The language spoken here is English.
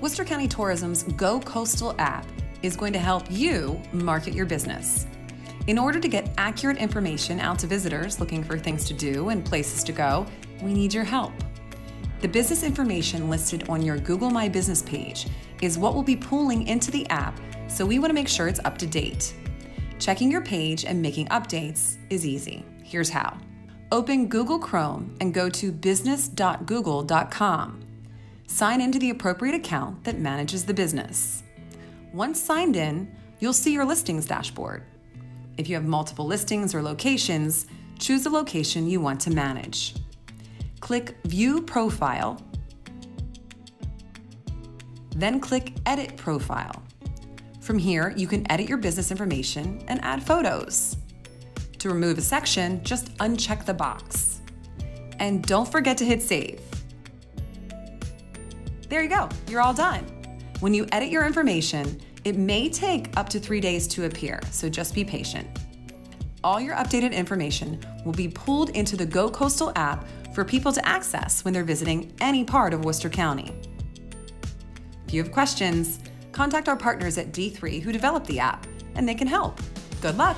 Worcester County Tourism's Go Coastal app is going to help you market your business. In order to get accurate information out to visitors looking for things to do and places to go, we need your help. The business information listed on your Google My Business page is what we'll be pulling into the app, so we want to make sure it's up to date. Checking your page and making updates is easy. Here's how. Open Google Chrome and go to business.google.com. Sign into the appropriate account that manages the business. Once signed in, you'll see your listings dashboard. If you have multiple listings or locations, choose the location you want to manage. Click View Profile, then click Edit Profile. From here, you can edit your business information and add photos. To remove a section, just uncheck the box. And don't forget to hit save. There you go, you're all done. When you edit your information, it may take up to three days to appear, so just be patient. All your updated information will be pulled into the Go Coastal app for people to access when they're visiting any part of Worcester County. If you have questions, contact our partners at D3 who developed the app, and they can help. Good luck!